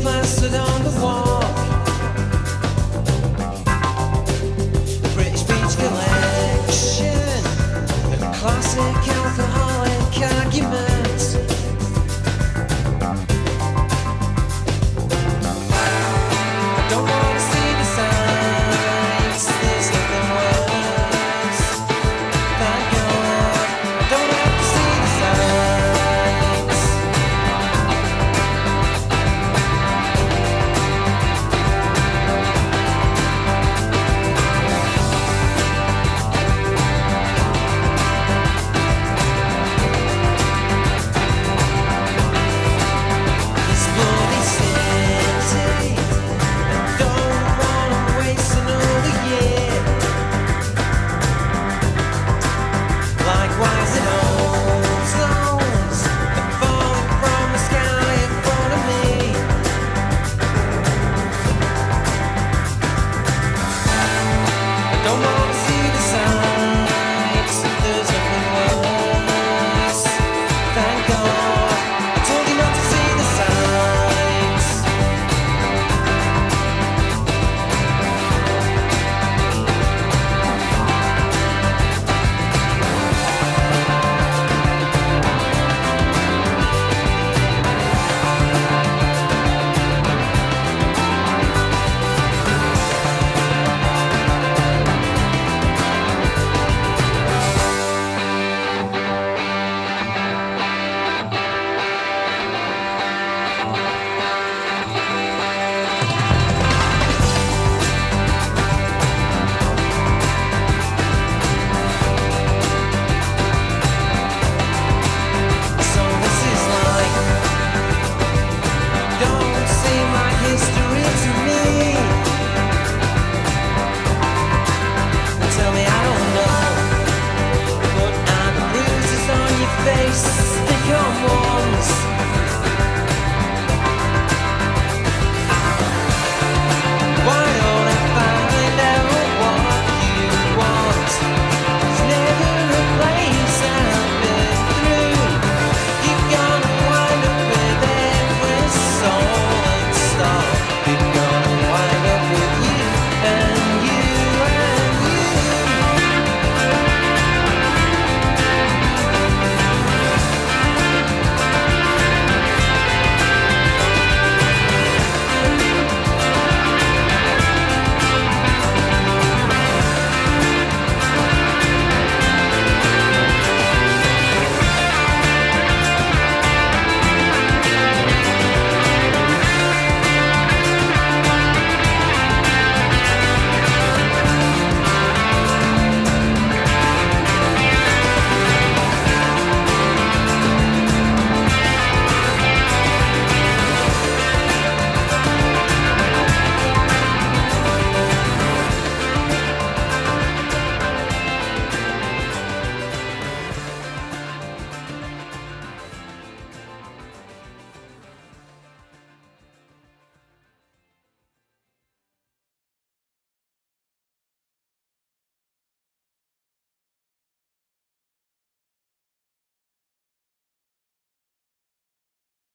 plastered on the wall. The British Beach Collection, classic.